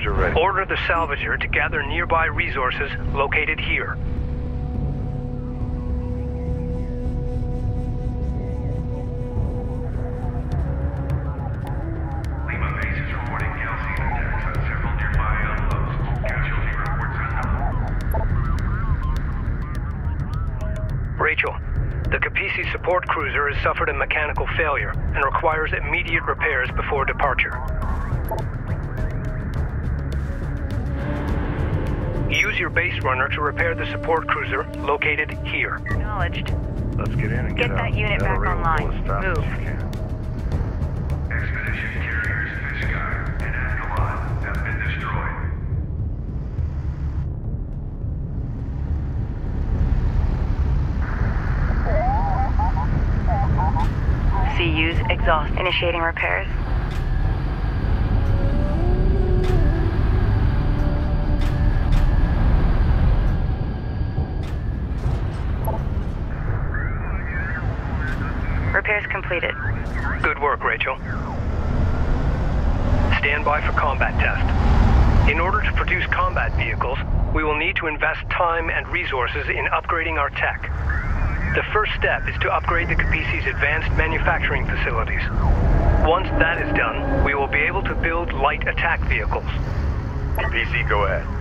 Salvager ready. Order the salvager to gather nearby resources located here. Lima base is reporting Gaalsien attacks on several nearby outposts. Casualty reports unknown. Rachel, the Kapisi support cruiser has suffered a mechanical failure and requires immediate repairs before departure. Use your base runner to repair the support cruiser located here. Acknowledged. Let's get in and Get get, that out. unit That'll back online. as fast as Move. Expedition carriers Fishguy and Ascalon have been destroyed. CU's exhaust. Initiating repairs. Repairs completed. Good work, Rachel. Stand by for combat test. In order to produce combat vehicles, we will need to invest time and resources in upgrading our tech. The first step is to upgrade the Kapisi's advanced manufacturing facilities. Once that is done, we will be able to build light attack vehicles. PC, go ahead.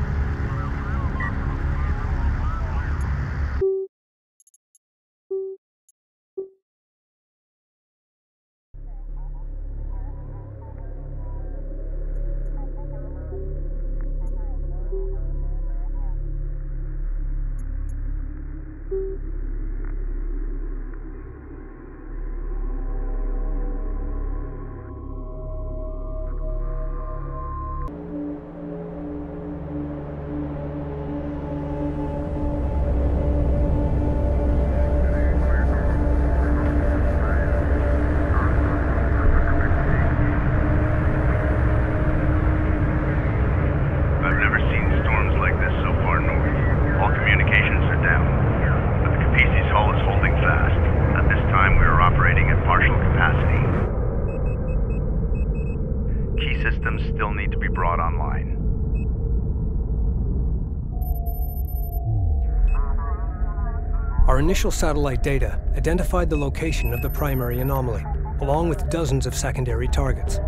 Initial satellite data identified the location of the primary anomaly, along with dozens of secondary targets.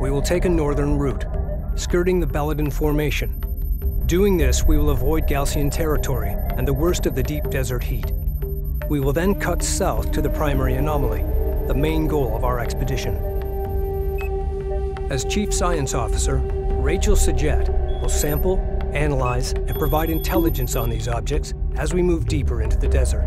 We will take a northern route, skirting the Belladin Formation. Doing this, we will avoid Gaalsien territory and the worst of the deep desert heat. We will then cut south to the primary anomaly, the main goal of our expedition. As Chief Science Officer, Rachel S'jet will sample, analyze, and provide intelligence on these objects as we move deeper into the desert.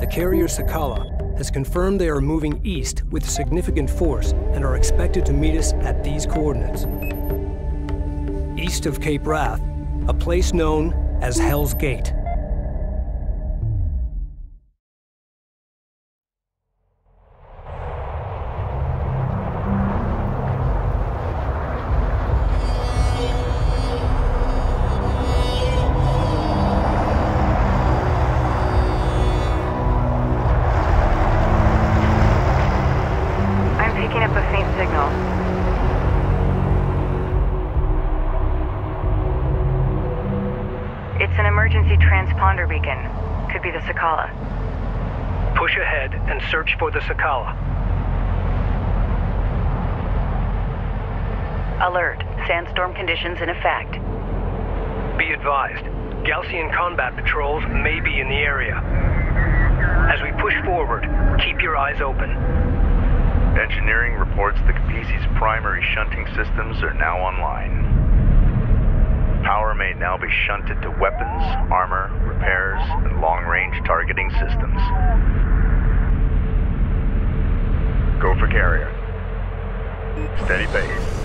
The carrier Sakala has confirmed they are moving east with significant force and are expected to meet us at these coordinates. East of Cape Wrath, a place known as Hell's Gate. Conditions in effect. Be advised, Gaalsien combat patrols may be in the area. As we push forward, keep your eyes open. Engineering reports the Kapisi's primary shunting systems are now online. Power may now be shunted to weapons, armor, repairs, and long-range targeting systems. Go for carrier. Steady pace.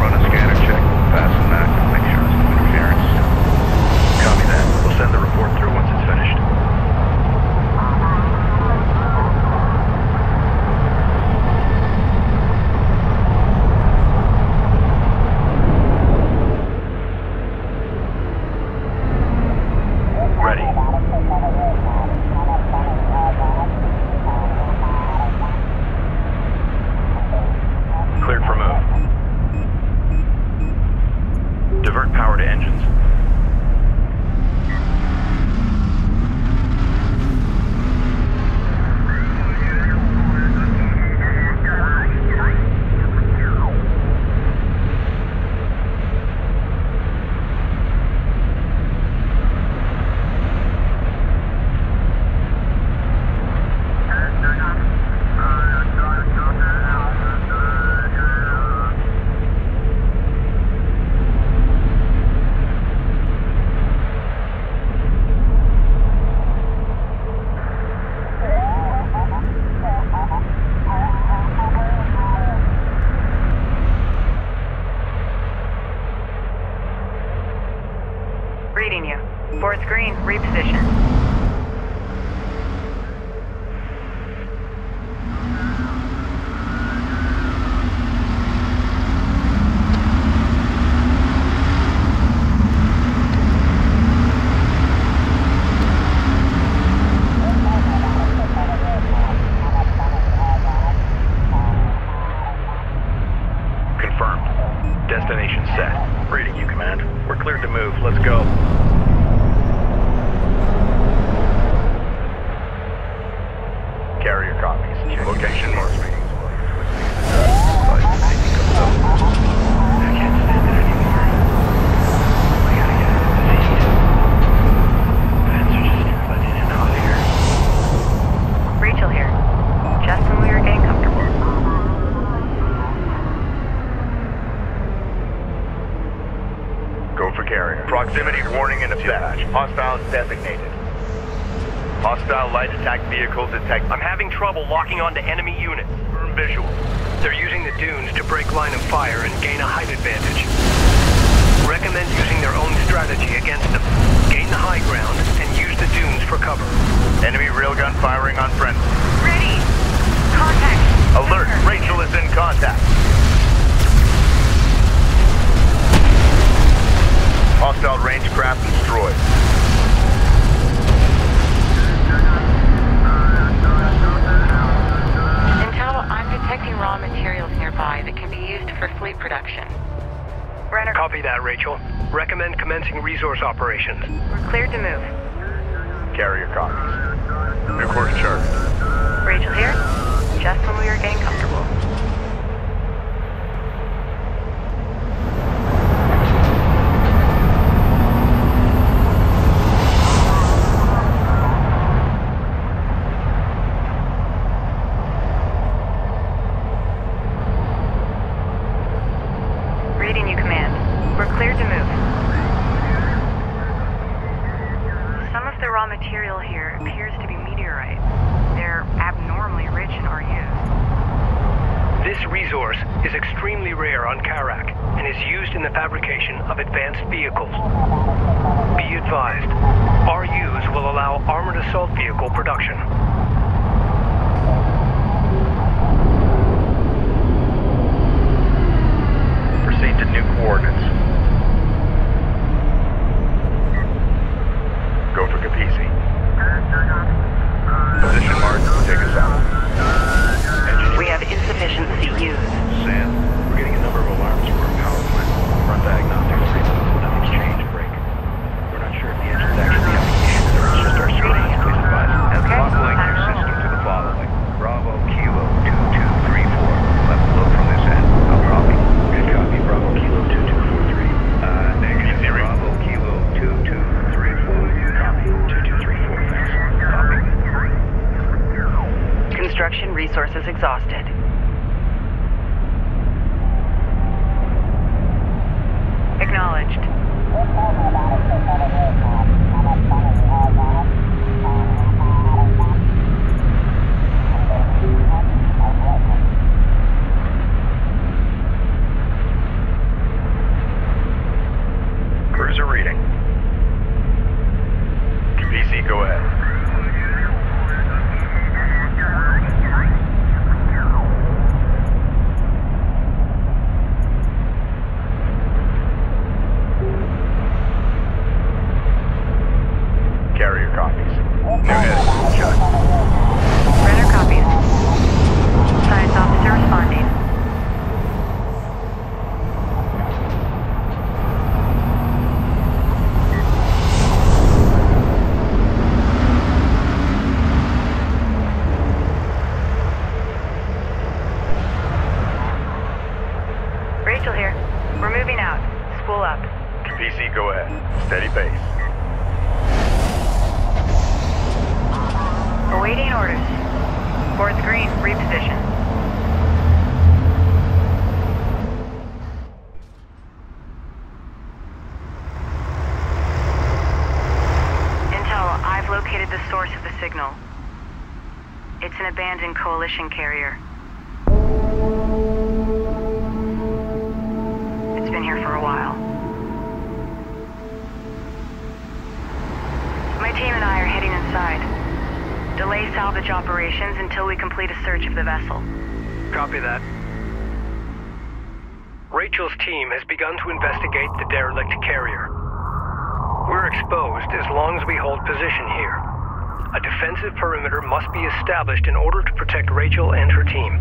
Run a scanner check. Pass the. Make sure there's no interference. Copy that. We'll send the report through Alert! Rachel is in contact. Hostile range craft destroyed. Intel, I'm detecting raw materials nearby that can be used for fleet production. Renner, Copy that, Rachel. Recommend commencing resource operations. we're cleared to move. Carrier copies. New course chart. Rachel here. Just when we were getting comfortable. Reading you, Command. We're cleared to move. Some of the raw material here appears to be meteorite. They're abnormally rich in RUs. This resource is extremely rare on Kharak and is used in the fabrication of advanced vehicles. Be advised, RUs will allow armored assault vehicle production. Proceed to new coordinates. Go for Kapisi. Uh, Position mark. Take us out insufficiency used. Sam, we're getting a number of alarms from our power plant. Run diagnostics say that an exchange break. We're not sure if the engine's actually application or it's just our. Please advise. Okay. Log your system to the following. Bravo Kilo 2234. Level low from this end. I'll copy. Good copy. Bravo Kilo 2243. Uh, negative. Bravo Kilo 2234. Copy. 2234. Thanks. Copy. Construction resources exhausted. Rachel here. We're moving out. Spool up. PC, go ahead. Steady pace. Awaiting orders. Fourth green, reposition. Intel, I've located the source of the signal. It's an abandoned coalition carrier. Complete a search of the vessel. Copy that. Rachel's team has begun to investigate the derelict carrier. We're exposed as long as we hold position here. A defensive perimeter must be established in order to protect Rachel and her team.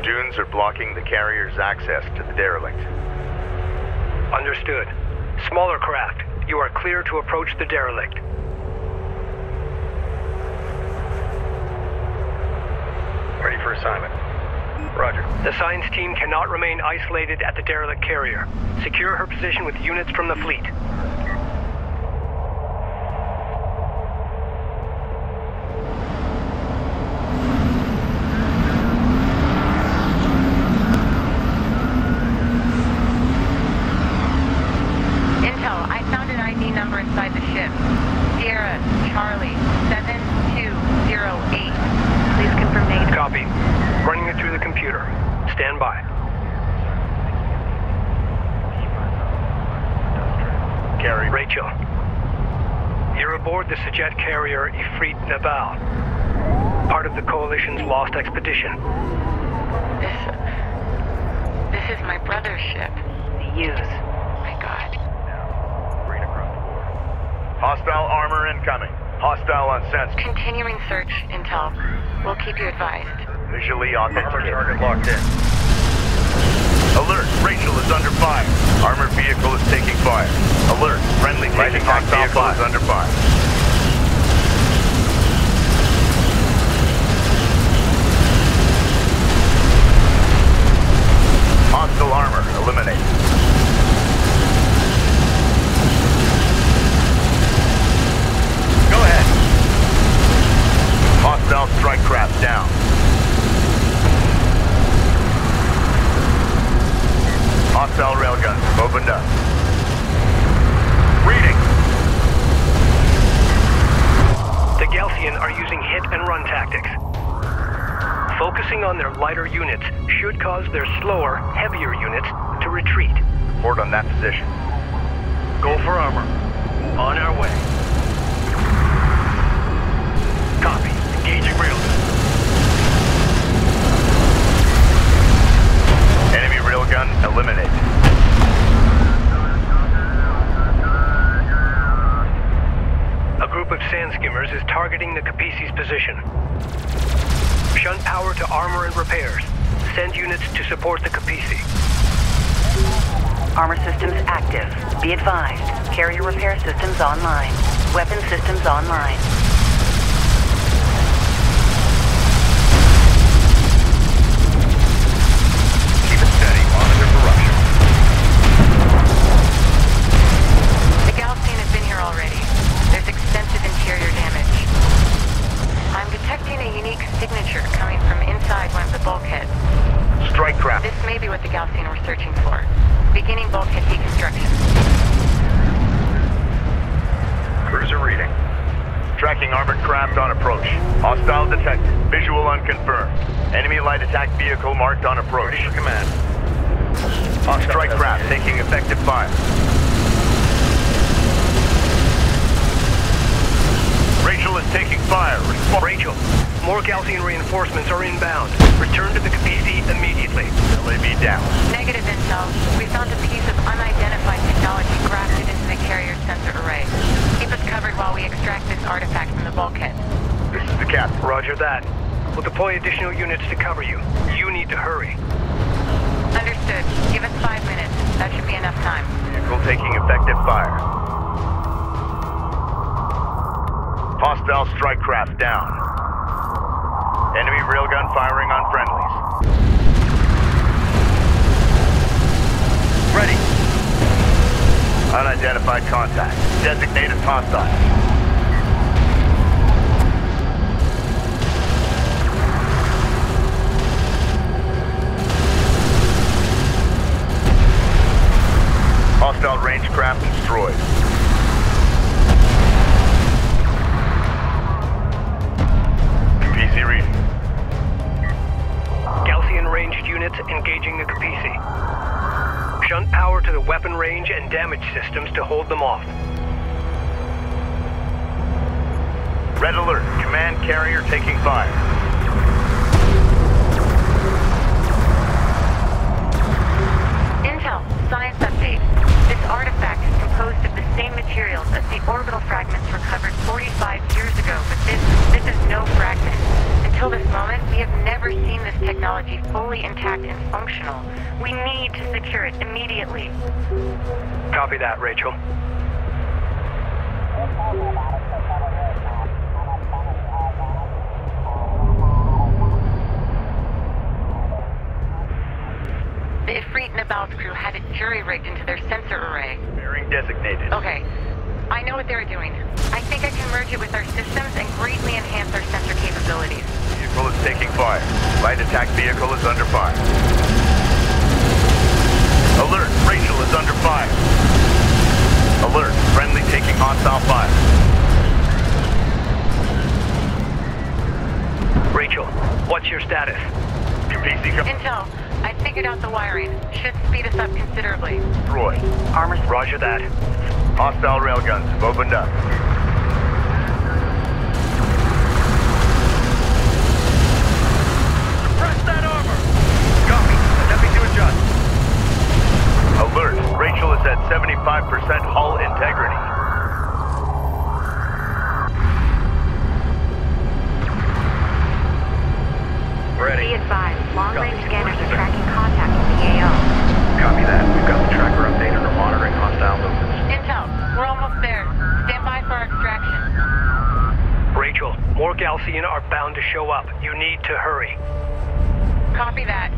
Dunes are blocking the carrier's access to the derelict. Understood. Smaller craft, you are clear to approach the derelict. For assignment. Roger. The science team cannot remain isolated at the derelict carrier. Secure her position with units from the fleet. Intel, I found an ID number inside the ship. Sierra Charlie 7208. Please confirm negative. Copy. Running it through the computer. Stand by. Carrier. Rachel. You're aboard the S'jet carrier Ifrit Nabal, part of the Coalition's lost expedition. This. This is my brother's ship. The use. My god. Green across the board. Hostile armor incoming. Hostile on sense. Continuing search, Intel. We'll keep you advised. Visually Armor authenticated. target locked in. Alert! Rachel is under fire. Armored vehicle is taking fire. Alert! Friendly Light taking attack hostile vehicle is under fire. Hostile armor eliminate. Go ahead. Hostile strike craft down. Hostile railgun opened up. Reading. The Gaalsien are using hit and run tactics. Focusing on their lighter units should cause their slower, heavier units to retreat. Port on that position. Go for armor. On our way. Copy. Engaging railgun. Enemy railgun eliminated. A group of sand skimmers is targeting the Kapisi's position. Shunt power to armor and repairs. Send units to support the Kapisi. Armor systems active. Be advised. Carrier repair systems online. Weapon systems online. Keep it steady. Monitor for rupture. The Gaalsien has been here already. There's extensive interior damage. I'm detecting a unique signature exactly what the Gaalsien we're searching for. Beginning bulkhead deconstruction. Cruiser reading. Tracking armored craft on approach. Hostile detected. Visual unconfirmed. Enemy light attack vehicle marked on approach. Ready for command. Strike craft taking effective fire. Rachel is taking fire. Resp- Rachel, more Gaalsien reinforcements are inbound. Return to the Kapisi immediately. LAV down. Negative intel. We found a piece of unidentified technology grafted into the carrier sensor array. Keep us covered while we extract this artifact from the bulkhead. This is the captain. Roger that. We'll deploy additional units to cover you. You need to hurry. Understood. Give us five minutes. That should be enough time. Vehicle taking effective fire. Hostile strike craft down. Enemy railgun firing on friendlies. Ready. Unidentified contact. Designated hostile. Hostile range craft destroyed. Damage systems to hold them off. Red alert. Command carrier taking fire. Intel. Science update. This artifact is composed of the same materials as the orbital fragments recovered 45 years ago, but this, this is no fragment. Until this moment, we have never seen this technology fully intact and functional. We need to secure it immediately. Copy that, Rachel. The Ifrit Nabal's crew had it jury-rigged into their sensor array. Bearing designated. Okay, I know what they're doing. I think I can merge it with our systems and greatly enhance our sensor capabilities. Vehicle is taking fire. Light attack vehicle is under fire. Alert. Rachel is under fire. Alert. Friendly taking hostile fire. Rachel, what's your status? PC Intel, I figured out the wiring. Should speed us up considerably. Roy. Armor Roger that. Hostile railguns have opened up. Press that armor! Copy. Attempting to adjust. Alert. Rachel is at 75% hull integrity. Ready. Be advised, long-range scanners are tracking contact with the AO. Copy that. We've got the tracker updated and are monitoring hostile movements. Intel, we're almost there. Stand by for our extraction. Rachel, more Gaalsien are bound to show up. You need to hurry. Copy that.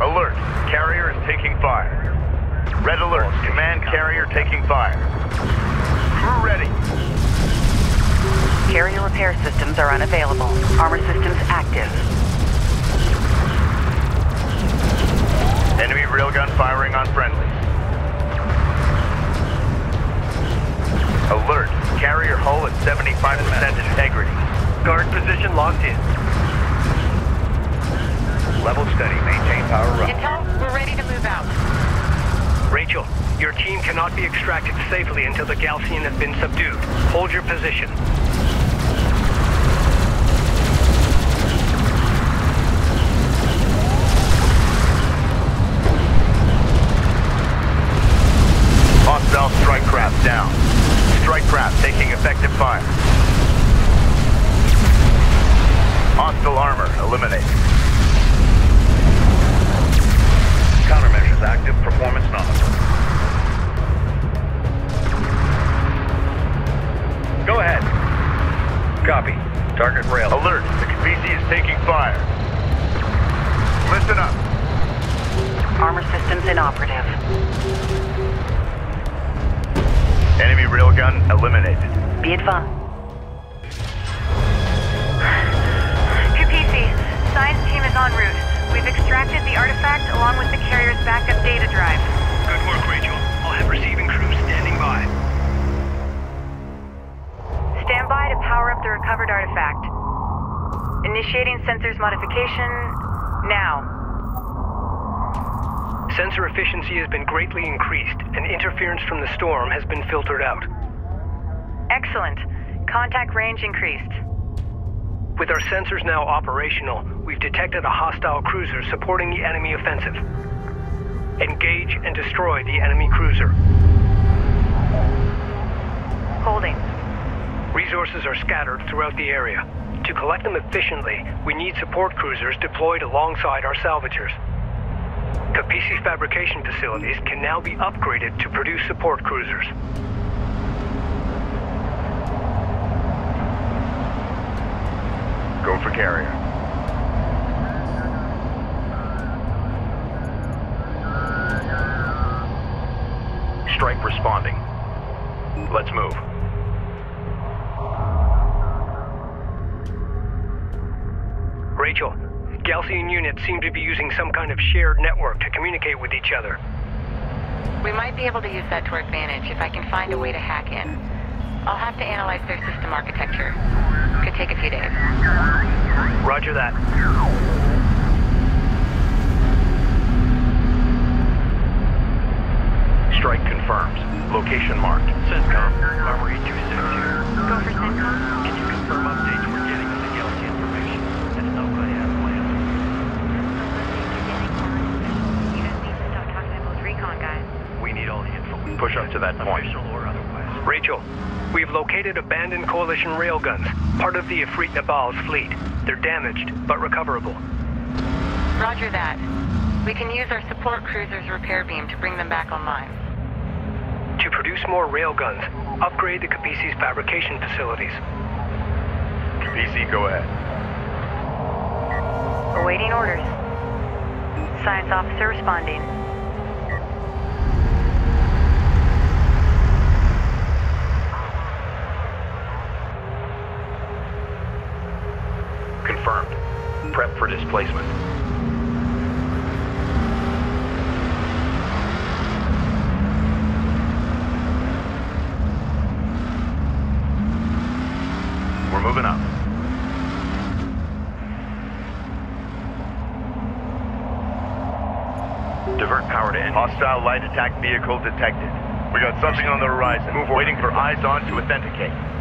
Alert. Carrier is taking fire. Red alert. Command carrier taking fire. Crew ready. Carrier repair systems are unavailable. Armor systems active. Enemy railgun firing on friendlies. Alert. Carrier hull at 75% integrity. Guard position locked in. Level steady. Maintain power run. Intel, we're ready to move out. Rachel, your team cannot be extracted safely until the Gaalsien has been subdued. Hold your position. Hostile strike craft down. Strike craft taking effective fire. Hostile armor eliminated. Active. Performance nominal. Go ahead. Copy. Target rail. Alert. The Kapisi is taking fire. Listen up. Armor systems inoperative. Enemy railgun eliminated. Be advised. QPC, science team is en route. We've extracted the artifact along with the carrier's backup data drive. Good work, Rachel. I'll have receiving crews standing by. Stand by to power up the recovered artifact. Initiating sensors modification now. Sensor efficiency has been greatly increased, and interference from the storm has been filtered out. Excellent. Contact range increased. With our sensors now operational, we've detected a hostile cruiser supporting the enemy offensive. Engage and destroy the enemy cruiser. Holding. Resources are scattered throughout the area. To collect them efficiently, we need support cruisers deployed alongside our salvagers. Kapisi fabrication facilities can now be upgraded to produce support cruisers. Go for carrier. Strike responding. Let's move. Rachel, Gaalsien units seem to be using some kind of shared network to communicate with each other. We might be able to use that to our advantage if I can find a way to hack in. I'll have to analyze their system architecture. Could take a few days. Roger that. Strike confirmed. Location marked. CENTCOM, Armory 26 here. Go for CENTCOM? Can you confirm updates we're getting on the Galaxy information? It's no good as planned. You guys need to stop talking to those recon guys. We need all the info Push up to that point. Official or otherwise. Rachel, we've located abandoned Coalition railguns, part of the Ifrit Nabal's fleet. They're damaged, but recoverable. Roger that. We can use our support cruiser's repair beam to bring them back online. To produce more railguns, upgrade the Kapisi's fabrication facilities. PC, go ahead. Awaiting orders. Science officer responding. Confirmed. Prep for We're moving up. Divert power to. Hostile light attack vehicle detected. We got something on the horizon. Move waiting for eyes on to authenticate.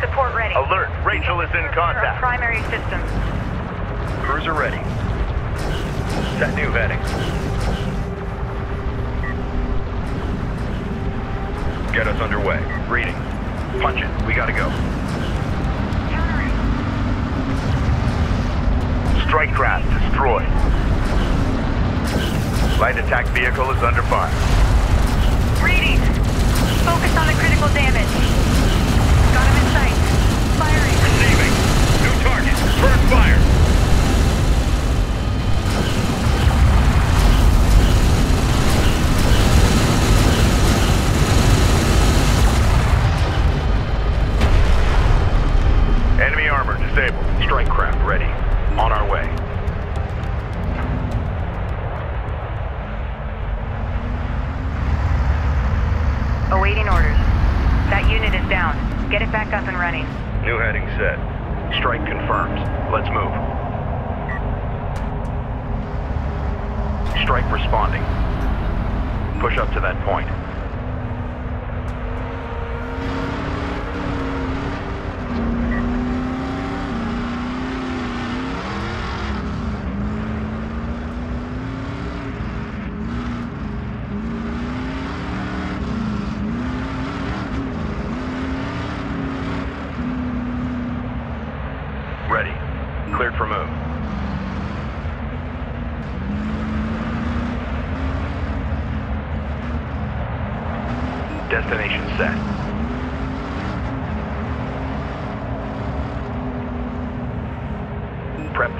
Support ready. Alert! Rachel is in contact. primary systems. Cruiser ready. Set new heading. Get us underway. Reading. Punch it. We gotta go. Strike craft destroyed. Light attack vehicle is under fire. Reading. Focus on the critical damage. Got him in sight. Firing. Receiving. New target. Burn fire. Enemy armor disabled. Strike craft ready. On our way. Awaiting orders. That unit is down. Get it back up and running. New heading set. Strike confirmed. Let's move. Strike responding. Push up to that point. Ready. Cleared for move. Destination set. Prep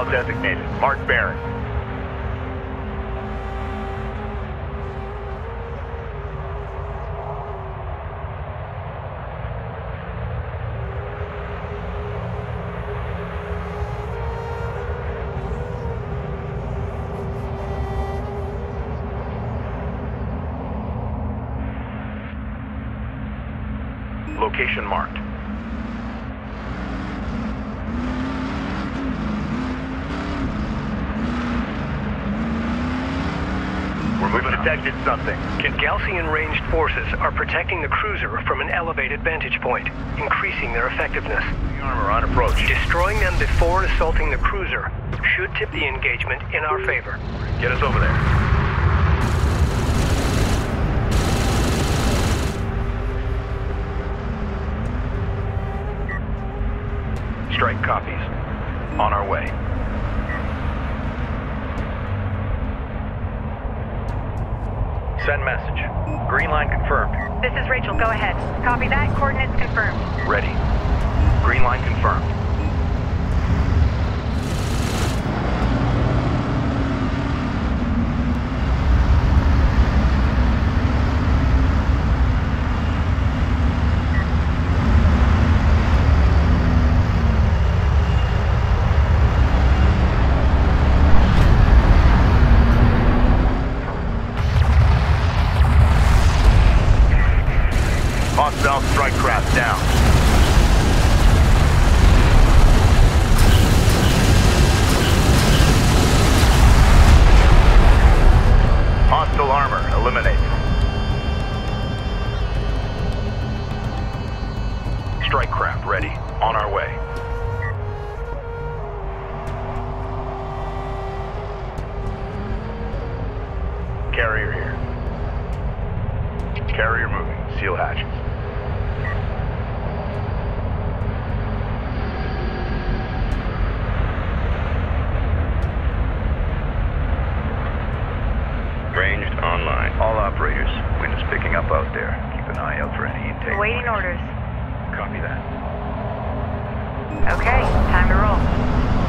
Hostile designated. Mark Baron. Location marked. Moving. Detected something. Gaalsien ranged forces are protecting the cruiser from an elevated vantage point, increasing their effectiveness. The armor on approach. Destroying them before assaulting the cruiser should tip the engagement in our favor. Get us over there. Strike copies. On our way. Send message. Green line confirmed. This is Rachel. Go ahead. Copy that. Coordinates confirmed. Ready. Green line confirmed. Hostile strike craft down. Hostile armor eliminated. Strike craft ready. On our way. Carrier here. Carrier moving. Seal hatches. Ranged online. All operators. Wind out there. Keep an eye out for any intake. Waiting orders. Copy that. Okay, time to roll.